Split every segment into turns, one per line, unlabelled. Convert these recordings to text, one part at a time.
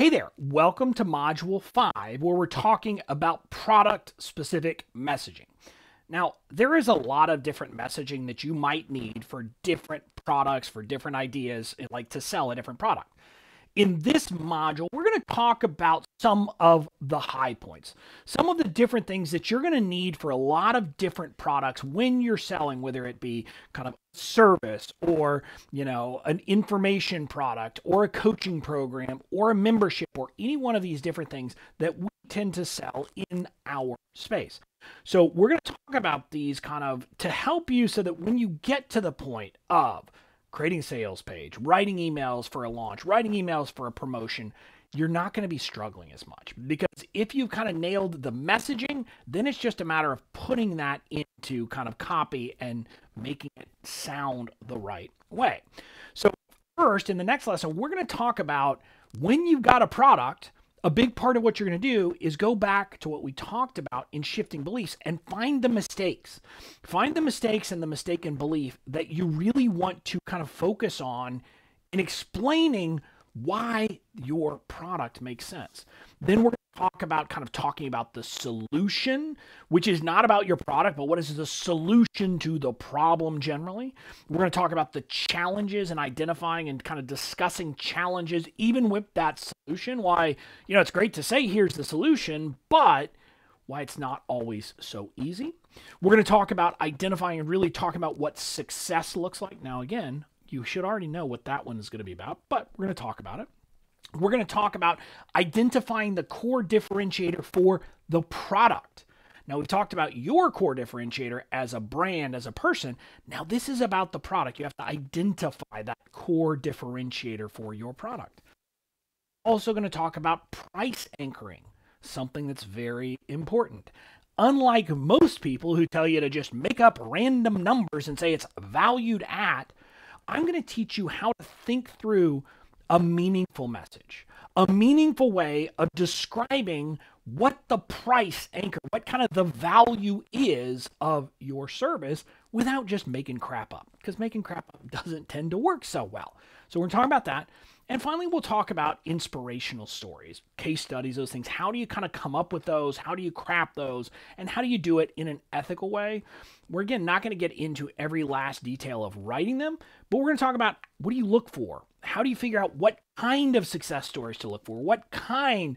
Hey there, welcome to Module 5, where we're talking about product specific messaging. Now, there is a lot of different messaging that you might need for different products, for different ideas, like to sell a different product. In this module, we're going to talk about some of the high points, some of the different things that you're going to need for a lot of different products when you're selling, whether it be kind of service or, you know, an information product or a coaching program or a membership or any one of these different things that we tend to sell in our space. So, we're going to talk about these kind of to help you so that when you get to the point of creating a sales page, writing emails for a launch, writing emails for a promotion, you're not going to be struggling as much because if you've kind of nailed the messaging, then it's just a matter of putting that into kind of copy and making it sound the right way. So, first, in the next lesson, we're going to talk about when you've got a product a big part of what you're going to do is go back to what we talked about in shifting beliefs and find the mistakes. Find the mistakes and the mistaken belief that you really want to kind of focus on in explaining why your product makes sense. Then we're going to talk about kind of talking about the solution, which is not about your product, but what is the solution to the problem generally. We're going to talk about the challenges and identifying and kind of discussing challenges, even with that solution. Why, you know, it's great to say, here's the solution, but why it's not always so easy. We're going to talk about identifying and really talking about what success looks like. Now, again, you should already know what that one is going to be about, but we're going to talk about it we're going to talk about identifying the core differentiator for the product. Now, we've talked about your core differentiator as a brand, as a person. Now, this is about the product. You have to identify that core differentiator for your product. Also, going to talk about price anchoring, something that's very important. Unlike most people who tell you to just make up random numbers and say it's valued at, I'm going to teach you how to think through a meaningful message, a meaningful way of describing what the price anchor, what kind of the value is of your service without just making crap up. Because making crap up doesn't tend to work so well. So we're talking about that. And finally, we'll talk about inspirational stories, case studies, those things. How do you kind of come up with those? How do you craft those? And how do you do it in an ethical way? We're again not going to get into every last detail of writing them, but we're going to talk about what do you look for? How do you figure out what kind of success stories to look for? What kind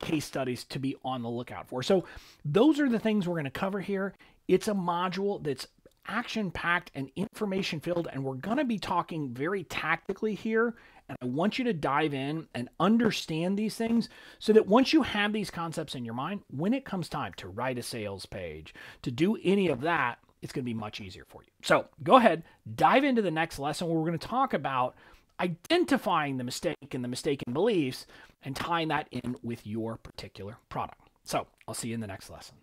case studies to be on the lookout for? So, those are the things we're going to cover here. It's a module that's action packed and information filled, and we're going to be talking very tactically here. And I want you to dive in and understand these things so that once you have these concepts in your mind, when it comes time to write a sales page, to do any of that, it's going to be much easier for you. So go ahead, dive into the next lesson where we're going to talk about identifying the mistake and the mistaken beliefs and tying that in with your particular product. So I'll see you in the next lesson.